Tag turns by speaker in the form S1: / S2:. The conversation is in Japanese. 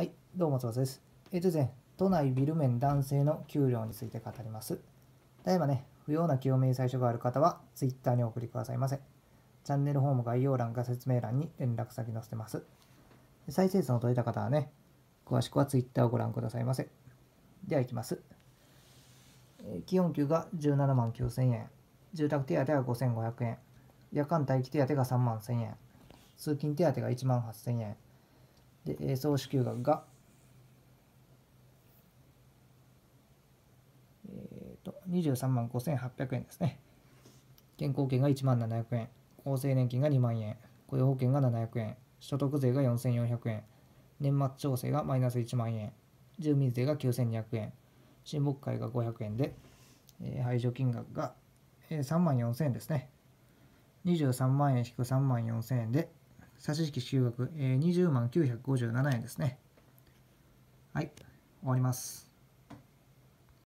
S1: はい、どうも、つです。えーとですね、都内ビル面男性の給料について語ります。例えばね、不要な清明細書がある方は、Twitter にお送りくださいませ。チャンネルフォーム概要欄か説明欄に連絡先載せてます。再生数の取れた方はね、詳しくは Twitter をご覧くださいませ。では、いきます。えー、基本給が17万9000円、住宅手当は5500円、夜間待機手当が3万1000円、通勤手当が1万8000円、で、総支給額が、えーと、23万5800円ですね。健康険が1万700円、厚生年金が2万円、雇用保険が700円、所得税が4400円、年末調整がマイナス1万円、住民税が9200円、親睦会が500円で、えー、排除金額が、えー、3万4000円ですね。23万円引く3万4000円で、差し引き支給額、えー、20万957円ですね。はい、終わります。